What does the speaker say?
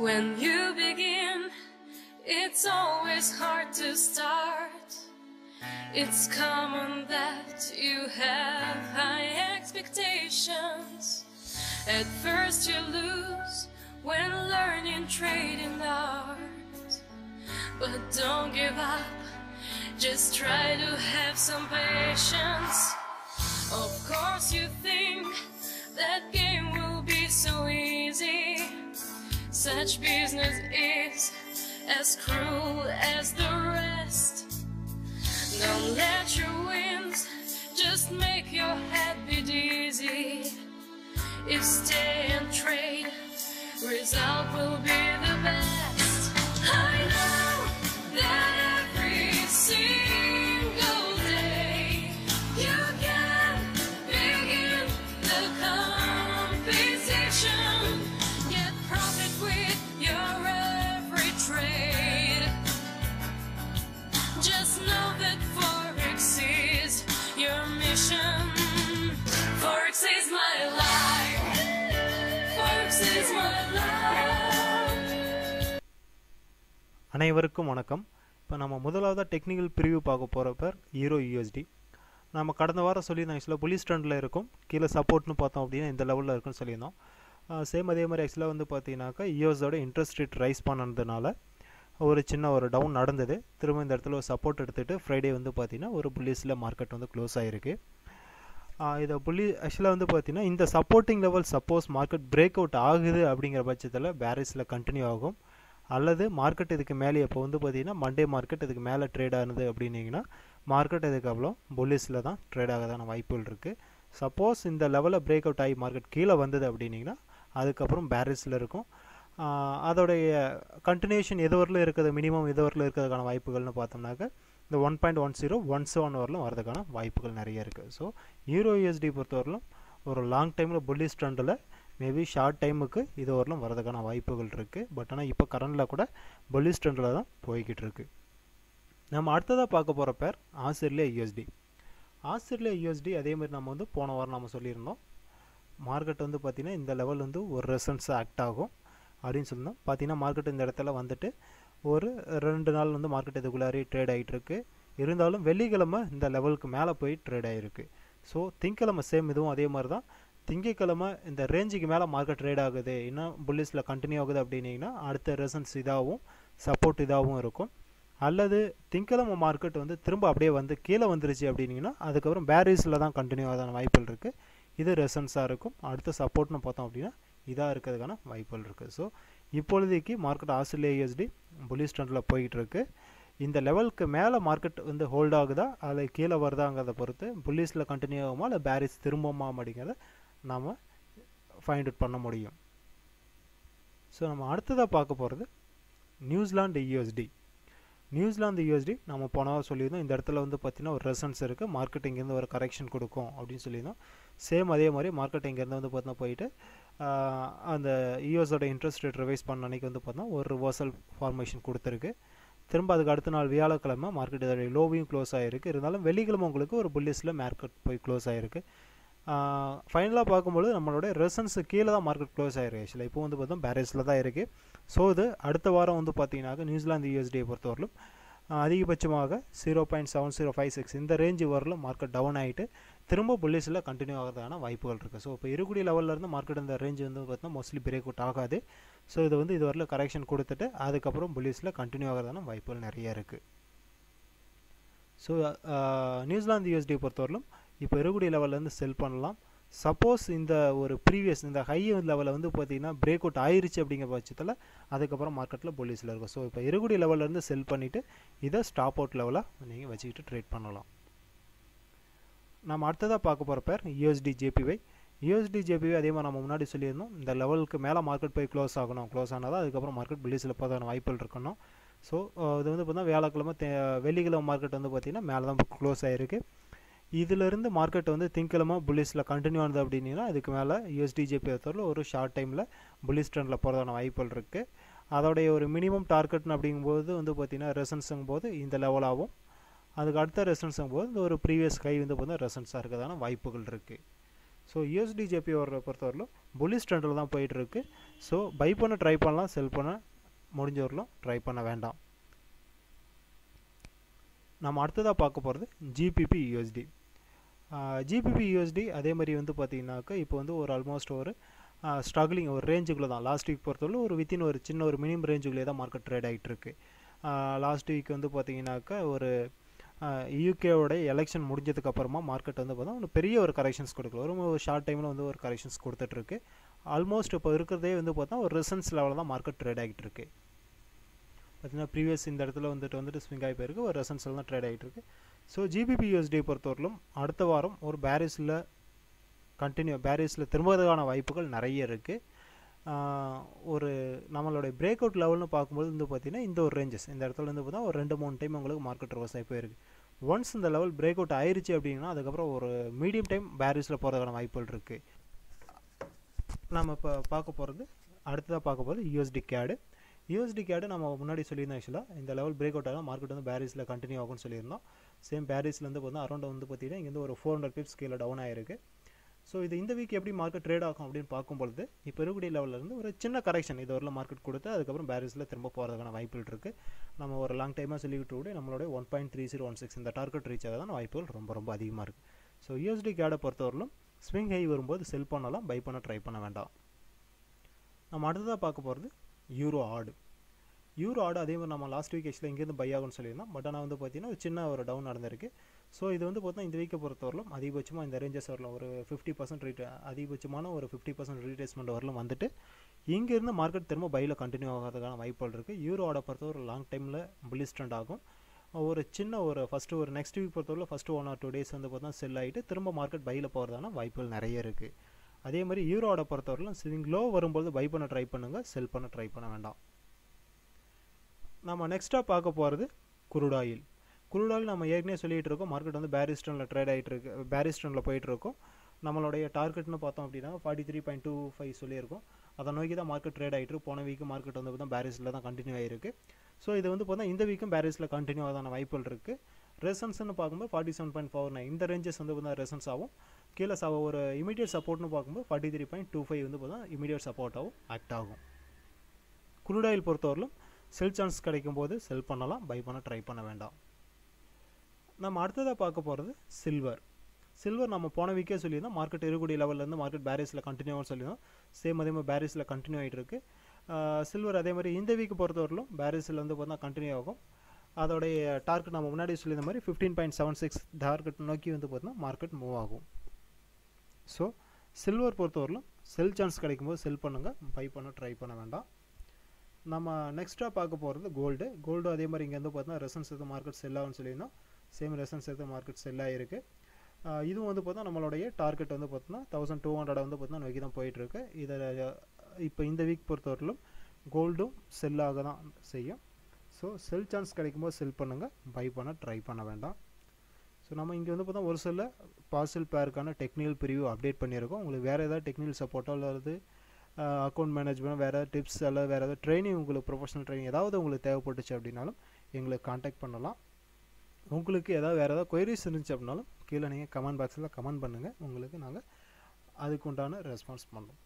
When you begin, it's always hard to start. It's common that you have high expectations. At first, you lose when learning trading art. But don't give up, just try to have some patience. Of course, you think that game will be so easy. Such business is as cruel as the rest. Don't let your wins just make your head be dizzy. If stay and trade, result will be the best. அனைவருக்கும் வணக்கம். இப்போ நம்ம முதலாவதாக technical பிரிவு பார்க்க போகிறப்ப hero USD நம்ம கடந்த வாரம் சொல்லியிருந்தோம் ஆக்சுவலாக புலி ட்ரெண்டில் இருக்கும். கீழே சப்போர்ட்னு பார்த்தோம் அப்படின்னா இந்த லெவலில் இருக்குன்னு சொல்லியிருந்தோம். சேம் அதே மாதிரி ஆக்சுவலாக வந்து பார்த்தீங்கன்னாக்கா யூஎஸோட இன்ட்ரெஸ்ட் ரேட் ரைஸ் பண்ணதுனால ஒரு சின்ன ஒரு டவுன் நடந்தது. திரும்ப இந்த இடத்துல ஒரு சப்போர்ட் எடுத்துகிட்டு ஃப்ரைடே வந்து பார்த்தீங்கன்னா ஒரு புல்லிஸில் மார்க்கெட் வந்து க்ளோஸ் ஆகிருக்கு இதை புள்ளி ஆக்சுவலாக வந்து பார்த்தீங்கன்னா இந்த supporting level suppose market break out ஆகுது அப்படிங்கிற பட்சத்தில் பேரிஸில் கண்டினியூ ஆகும். அல்லது மார்க்கெட் இதுக்கு மேலே இப்போ வந்து பார்த்தீங்கன்னா மண்டே மார்க்கெட் இதுக்கு மேலே ட்ரேட் ஆனது அப்படின்னீங்கன்னா மார்க்கெட் இதுக்கு அவ்வளோ புல்லிஸில் தான் ட்ரேட் ஆகதான வாய்ப்புகள் இருக்குது சப்போஸ் இந்த லெவலில் பிரேக் அவுட் ஆகி மார்க்கெட் கீழே வந்தது அப்படின்னிங்கன்னா அதுக்கப்புறம் பேரிஸில் இருக்கும். அதோடைய கண்டினியூஷன் எது வரலும் இருக்குது மினிமம் எது வரலும் இருக்கிறதுக்கான வாய்ப்புகள்னு பார்த்தோம்னாக்க இந்த one point one zero one seven வரலும் வரதுக்கான வாய்ப்புகள் நிறைய இருக்குது ஸோ யூரோ யூஎஸ்டி பொறுத்தவரையிலும் ஒரு லாங் டைமில் புல்லிஸ் ட்ரெண்டில் மேபி ஷார்ட் டைமுக்கு இது வரலும் வரதுக்கான வாய்ப்புகள் இருக்குது பட் ஆனால் இப்போ கரண்டில் கூட புல்லிஸ் ட்ரெண்டில் தான் போய்கிட்டு இருக்கு. நம்ம அடுத்ததாக பார்க்க போகிற பேர் ஆஸ்திரேலியா யூஎஸ்டி ஆஸ்திரேலியா யூஎஸ்டி அதே மாதிரி நம்ம வந்து போன வாரம் நம்ம சொல்லியிருந்தோம். மார்க்கெட் வந்து பார்த்திங்கன்னா இந்த லெவல் வந்து ஒரு ரெசன்ஸ் ஆக்ட் ஆகும் அப்படின்னு சொல்லியிருந்தோம். பார்த்தீங்கன்னா மார்க்கெட் இந்த இடத்துல வந்துட்டு ஒரு ரெண்டு நாள் வந்து மார்க்கெட் இதுக்குள்ளாரே ட்ரேட் ஆகிட்டு இருக்கு. இருந்தாலும் வெள்ளிக்கிழமை இந்த லெவலுக்கு மேலே போய் ட்ரேட் ஆகிருக்கு ஸோ திங்கக்கிழமை சேம் இதுவும் அதே மாதிரி தான். திங்கக்கிழமை இந்த ரேஞ்சுக்கு மேலே மார்க்கெட் ட்ரேட் ஆகுது. இன்னும் புல்லிஸில் கண்டினியூ ஆகுது அப்படின்னிங்கன்னா அடுத்த ரெசன்ஸ் இதாகவும் சப்போர்ட் இதாகவும் இருக்கும். அல்லது திங்கக்கிழமை மார்க்கெட் வந்து திரும்ப அப்படியே வந்து கீழே வந்துருச்சு அப்படின்னிங்கன்னா அதுக்கப்புறம் பேரிஸில் தான் கண்டினியூ ஆகாத வாய்ப்புகள் இருக்குது இது ரெசன்ஸாக இருக்கும். அடுத்த சப்போர்ட்னு பார்த்தோம் அப்படின்னா இதாக இருக்கிறதுக்கான வாய்ப்புகள் இருக்குது ஸோ இப்பொழுதைக்கு மார்க்கெட் ஆஸ்திரேலியா யூஎஸ்டி புல்லிஸ் ட்ரெண்டில் போய்கிட்டு இருக்குது இந்த லெவலுக்கு மேலே மார்க்கெட் வந்து ஹோல்ட் ஆகுதா? அல்லது கீழே வருதாங்கிறத பொறுத்து புல்லிஸில் கண்டினியூ ஆகுமா? இல்லை பேரிஸ் திரும்பமா அப்படிங்கிறத நாம் ஃபைண்ட் அவுட் பண்ண முடியும். ஸோ நம்ம அடுத்ததாக பார்க்க போகிறது நியூசிலாந்து யூஎஸ்டி நியூசிலாந்து யூஎஸ்டி நம்ம போனதாக சொல்லியிருந்தோம். இந்த இடத்துல வந்து பார்த்திங்கன்னா ஒரு ரெசன்ஸ் இருக்குது மார்க்கெட் இங்கேருந்து ஒரு கரெக்ஷன் கொடுக்கும் அப்படின்னு சொல்லியிருந்தோம். சேம் அதே மாதிரி மார்க்கெட் இங்கேருந்து வந்து பார்த்தீங்கன்னா போயிட்டு அந்த யூஎஸோட இன்ட்ரெஸ்ட் ரேட் ரிவைஸ் பண்ண அன்றைக்கி வந்து பார்த்தோம்னா ஒரு ரிவர்சல் ஃபார்மேஷன் கொடுத்துருக்கு. திரும்ப அதுக்கு அடுத்த நாள் வியாழக்கிழமை மார்க்கெட் இதோடைய லோவையும் க்ளோஸ் ஆகிருக்கு இருந்தாலும் வெள்ளிக்கிழமை உங்களுக்கு ஒரு புல்லிஸில் மார்க்கெட் போய் க்ளோஸ் ஆகிருக்கு ஃபைனலாக பார்க்கும்பொழுது நம்மளோட ரெசன்ஸ் கீழே தான் மார்க்கெட் க்ளோஸ் ஆயிருக்கு ஆக்சுவலாக இப்போ வந்து பார்த்தோம் பேரிஸில் தான் இருக்குது ஸோ இது அடுத்த வாரம் வந்து பார்த்தீங்கன்னாக்க நியூசிலாந்து யூஎஸ்டியை பொறுத்தவரையிலும் அதிகபட்சமாக zero point seven zero five six இந்த ரேஞ்சு வரலும் மார்க்கெட் டவுன் ஆகிட்டு திரும்ப புல்லிஸில் கண்டினியூ ஆகிறதுக்கான வாய்ப்புகள் இருக்குது ஸோ இப்போ இருக்கக்கூடிய லெவலில் இருந்து மார்க்கெட் இந்த ரேஞ்ச் வந்து பார்த்தீங்கன்னா மோஸ்ட்லி பிரேக் அவுட் ஆகாது. ஸோ இது வந்து இது வரல கரெக்ஷன் கொடுத்துட்டு அதுக்கப்புறம் புல்லிஸில் கண்டினியூ ஆகிறதான வாய்ப்புகள் நிறைய இருக்குது ஸோ நியூசிலாந்து யூஎஸ்டியை பொறுத்தவரையிலும் இப்போ இருக்கக்கூடிய லெவல்லேருந்து செல் பண்ணலாம். சப்போஸ் இந்த ஒரு ப்ரீவியஸ் இந்த ஹை லெவலில் வந்து பார்த்தீங்கன்னா பிரேக் அவுட் ஆயிருச்சு அப்படிங்கிற பட்சத்தில் அதுக்கப்புறம் மார்க்கெட்டில் போலீஸில் இருக்கும். ஸோ இப்போ இருக்கக்கூடிய லெவல்லேருந்து செல் பண்ணிவிட்டு இதை ஸ்டாப் அவுட் லெவலாக நீங்கள் வச்சுக்கிட்டு ட்ரேட் பண்ணலாம். நம்ம அடுத்ததாக பார்க்க போகிற பேர் யூஎஸ்டி ஜேபிவை யூஎஸ்டி ஜேபிவை அதே மாதிரி நம்ம முன்னாடி சொல்லியிருந்தோம் இந்த லெவலுக்கு மேலே மார்க்கெட் போய் க்ளோஸ் ஆகணும். க்ளோஸ் ஆனால் தான் அதுக்கப்புறம் மார்க்கெட் பிலீஸில் போதான வாய்ப்புகள் இருக்கணும். ஸோ இது வந்து பார்த்தீங்கன்னா வியாழக்கிழமை தே- வெள்ளிக்கிழமை மார்க்கெட் வந்து பார்த்திங்கன்னா மேலே தான் க்ளோஸ் ஆகிருக்கு இதிலிருந்து மார்க்கெட் வந்து திங்கக்கிழமை புல்லிஸில் கண்டினியூ ஆனது அப்படின்னா அதுக்கு மேலே யூஎஸ்டிஜேபி ஒருத்தரில் ஒரு ஷார்ட் டைமில் புல்லிஸ் ட்ரெண்டில் போகிறதான வாய்ப்புகள் இருக்குது அதோடைய ஒரு மினிமம் டார்கெட்னு அப்படிங்கும்போது வந்து பார்த்திங்கன்னா ரெசன்ஸுங்கும் போது இந்த லெவலாகவும் அதுக்கு அடுத்த ரெசன்ஸும் போது இந்த ஒரு ப்ரீவியஸ் கை வந்து பார்த்தீங்கன்னா ரெசன்ஸாக இருக்கிறதான வாய்ப்புகள் இருக்குது ஸோ யூஎஸ்டிஜேபி வர பொறுத்தவரையிலும் புலிஸ் ட்ரெண்டில் தான் போயிட்டுருக்கு ஸோ பை பண்ண ட்ரை பண்ணலாம். செல் பண்ண முடிஞ்சவரையிலும் ட்ரை பண்ண வேண்டாம். நம்ம அடுத்ததாக பார்க்க போகிறது ஜிபிபி யூஎஸ்டி ஜிபிபி யூஎஸ்டி அதே மாதிரி வந்து பார்த்தீங்கன்னாக்கா இப்போ வந்து ஒரு ஆல்மோஸ்ட் ஒரு ஸ்ட்ரகிளிங் ஒரு ரேஞ்சுக்குள்ளே தான். லாஸ்ட் வீக் பொறுத்தவரை ஒரு வித்தின் ஒரு சின்ன ஒரு மினிமம் ரேஞ்சுக்குள்ளே தான் மார்க்கெட் ட்ரேட் ஆகிட்டு இருக்கு லாஸ்ட் வீக் வந்து பார்த்தீங்கன்னாக்கா ஒரு யூகேவோட எலெக்ஷன் முடிஞ்சதுக்கு அப்புறமா மார்க்கெட் வந்து பார்த்தா ஒரு பெரிய ஒரு கரெக்ஷன்ஸ் கொடுக்கல. ஒரு ஷார்ட் டைமில் வந்து ஒரு கரெக்ஷன்ஸ் கொடுத்துட்ருக்கு ஆல்மோஸ்ட் இப்போ இருக்கிறதே வந்து பார்த்தா ஒரு ரிசன்ஸ் லெவலில் தான் மார்க்கெட் ட்ரேட் ஆகிட்டு இருக்குது பார்த்தீங்கன்னா ப்ரீவியஸ் இந்த இடத்துல வந்துட்டு வந்துட்டு ஸ்விங் ஆகி போயிருக்கு. ஒரு ரெசன்ஸில் தான் ட்ரேட் ஆகிட்டுருக்கு ஸோ ஜிபிபி யூஎஸ்டி பொறுத்தவரையிலும் அடுத்த வாரம் ஒரு பேரிஸில் கண்டினியூ பேரிஸில் திரும்புவதற்கான வாய்ப்புகள் நிறைய இருக்குது ஒரு நம்மளுடைய பிரேக் அவுட் லெவல்னு பார்க்கும்போது வந்து பார்த்திங்கன்னா இந்த ஒரு ரேஞ்சஸ் இந்த இடத்துல இருந்து பார்த்தா ஒரு ரெண்டு மூணு டைம் உங்களுக்கு மார்க்கெட் ரிவர்ஸ் ஆகி போயிருக்கு ஒன்ஸ் இந்த லெவல் பிரேக் அவுட் ஆயிடுச்சு அப்படின்னா அதுக்கப்புறம் ஒரு மீடியம் டைம் பேரிஸில் போகிறதுக்கான வாய்ப்புகள் இருக்குது நம்ம இப்போ பார்க்க போகிறது அடுத்ததாக பார்க்க போகிறது யூஎஸ்டி கேடு யூஎஸ்டி கேடு நம்ம முன்னாடி சொல்லியிருந்தோம் ஆக்சுவலாக இந்த லெவல் பிரேக் அவுட் ஆகும் மார்க்கெட் வந்து பேரிஸில் கண்டினியூ ஆகும்னு சொல்லியிருந்தோம். சேம் பேரிஸ்லேருந்து பார்த்தா அரௌண்ட் வந்து பார்த்தீங்கன்னா இங்கேருந்து ஒரு ஃபோர் ஹண்ட்ரட் பிப்ஸ் கீழே டவுன் ஆயிருக்கு. ஸோ இது இந்த வீக் எப்படி மார்க்கெட் ட்ரேட் ஆகும் அப்படின்னு பார்க்கும்பொழுது இப்போ இருக்கக்கூடிய லெவலிருந்து ஒரு சின்ன கரெக்ஷன் இது வரல மார்க்கெட் கொடுத்து அதுக்கப்புறம் பேரிஸில் திரும்ப போகிறதுக்கான வாய்ப்புகள் இருக்குது நம்ம ஒரு லாங் டைமாக சொல்லிக்கிட்டு கூட நம்மளுடைய one point three zero one six இந்த டார்கெட் ரீச் ஆகாதான் வாய்ப்புகள் ரொம்ப ரொம்ப அதிகமாக இருக்குது ஸோ யூஎஸ்டி கேடை பொறுத்தவரையிலும் ஸ்விங் ஹை வரும்போது செல் பண்ணலாம் பை பண்ண ட்ரை பண்ண வேண்டாம். நம்ம அடுத்ததாக பார்க்க போகிறது யூரோ ஆடு. யூரோ ஆடு அதே மாதிரி நம்ம லாஸ்ட் வீக் ஆக்சுவலாக இங்கேருந்து பை ஆகும்னு சொல்லியிருந்தோம். பட் ஆனால் வந்து பார்த்தீங்கன்னா ஒரு சின்ன ஒரு டவுன் நடந்திருக்கு. ஸோ இது வந்து பார்த்தா இந்த வீக்கை பொறுத்தவரையிலும் அதிகபட்சமாக இந்த ரேஞ்சஸ் வரலாம் ஒரு ஃபிஃப்டி பர்சன்ட் ரீட் அதிகபட்சமான ஒரு ஃபிஃப்டி பர்சன்ட் ரீட்ரேஸ்மெண்ட் வரலாம் வந்துட்டு இங்கேருந்து மார்க்கெட் திரும்ப பையில் கண்டினியூ ஆகிறதுக்கான வாய்ப்புகள் இருக்குது யூரோ ஆடை பொறுத்தவரை லாங் டைமில் புல்லிஸ் ட்ரெண்ட் ஆகும். ஒரு சின்ன ஒரு ஃபஸ்ட்டு ஒரு நெக்ஸ்ட் வீக் பொறுத்தவரை first one or two days வந்து பார்த்தா செல் ஆகிட்டு திரும்ப மார்க்கெட் பையில் போகிறதான வாய்ப்புகள் நிறைய இருக்குது அதே மாதிரி ஈரோட பொறுத்தவரையிலும் சிலிங் லோ வரும்போது பை பண்ண ட்ரை பண்ணுங்கள் செல் பண்ண ட்ரை பண்ண வேண்டாம். நம்ம நெக்ஸ்ட்டாக பார்க்க போகிறது குருடாயில் குருடாயில் நம்ம ஏற்கனவே சொல்லிகிட்டு இருக்கோம் மார்க்கெட் வந்து பேரிஸ்டனில் ட்ரேட் ஆகிட்டு இருக்கு பேரிஸ்டனில் போயிட்டுருக்கோம் நம்மளுடைய டார்கெட்னு பார்த்தோம் அப்படின்னா forty three point two five சொல்லியிருக்கோம். அதை நோக்கி தான் மார்க்கெட் ட்ரேட் ஆகிட்டு போன வீக்கு மார்க்கெட் வந்து பார்த்தா பேரிஸில் தான் கண்டினியூ ஆகிருக்கு ஸோ இது வந்து பார்த்தா இந்த வீக்கும் பேரிஸில் கண்டினியூ ஆகாதான வாய்ப்புகள் இருக்குது ரெசன்ஸ்னு பார்க்கும்போது forty seven point four nine இந்த ரேஞ்சஸ் வந்து பார்த்தா ரெசன்ஸ் ஆகும். கீழே ச ஒரு இமீடியட் சப்போர்ட்னு பார்க்கும்போது forty three point two five வந்து பார்த்தா இமீடியட் சப்போர்ட்டாகவும் ஆக்ட் ஆகும். குருடாயில் பொறுத்தவரையிலும் செல் சான்ஸ் கிடைக்கும் போது செல் பண்ணலாம் பை பண்ண ட்ரை பண்ண வேண்டாம். நம்ம அடுத்ததாக பார்க்க போகிறது சில்வர் சில்வர் நம்ம போன வீக்கே சொல்லியிருந்தோம் மார்க்கெட் இருக்கக்கூடிய லெவல்லேருந்து மார்க்கெட் பேரிஸில் கண்டினியூ ஆகும் சொல்லியிருந்தோம். சேம் அதே மாதிரி பேரிஸில் கண்டினியூ ஆகிட்டு இருக்கு. சில்வர் அதே மாதிரி இந்த வீக் பொறுத்தவரையிலும் பேரிஸில் வந்து பார்த்தா கண்டினியூ ஆகும். அதோடைய டார்கெட் நம்ம முன்னாடி சொல்லியிருந்த மாதிரி fifteen point seven six target நோக்கி வந்து பார்த்தீங்கன்னா மார்க்கெட் மூவ் ஆகும். ஸோ சில்வர் பொறுத்தவரையிலும் செல் சான்ஸ் கிடைக்கும்போது செல் பண்ணுங்கள் பை பண்ண ட்ரை பண்ண வேண்டாம். நம்ம நெக்ஸ்ட்டாக பார்க்க போகிறது கோல்டு கோல்டு அதே மாதிரி இங்கே வந்து ரெசன்ஸ் எடுத்து மார்க்கெட் செல் ஆகும்னு சொல்லியிருந்தோம். சேம் ரெசன்ஸ் எடுத்து மார்க்கெட் செல் ஆகிருக்கு இதுவும் வந்து பார்த்தா நம்மளுடைய டார்கெட் வந்து பார்த்தோன்னா தௌசண்ட் டூ ஹண்ட்ரட் வந்து பார்த்தா நோக்கி தான் போயிட்டுருக்கு. இதை இப்போ இந்த வீக் பொறுத்தவரையிலும் கோல்டும் செல்லாக தான் செய்யும். ஸோ செல் சான்ஸ் கிடைக்கும்போது செல் பண்ணுங்கள் பை பண்ண ட்ரை பண்ண வேண்டாம். ஸோ நம்ம இங்கே வந்து பார்த்தா ஒரு சில பார்சல் பேருக்கான டெக்னிக்கல் பிரிவு அப்டேட் பண்ணியிருக்கோம். உங்களுக்கு வேறு ஏதாவது டெக்னிக்கல் சப்போர்ட்டோ அல்லது அக்கௌண்ட் மேனேஜ்மெண்ட் வேறு ஏதாவது டிப்ஸ் அல்லது வேறு ஏதாவது ட்ரைனிங் உங்களுக்கு ப்ரொஃபஷனல் ட்ரைனிங் ஏதாவது உங்களுக்கு தேவைப்பட்டுச்சு அப்படின்னாலும் எங்களுக்கு காண்டாக்ட் பண்ணலாம். உங்களுக்கு ஏதாவது வேறு ஏதாவது கொயரிஸ் இருந்துச்சு அப்படின்னாலும் கீழே நீங்கள் கமெண்ட் பாக்ஸில் கமெண்ட் பண்ணுங்கள் உங்களுக்கு நாங்கள் அதுக்கு உண்டான ரெஸ்பான்ஸ் பண்ணுறோம்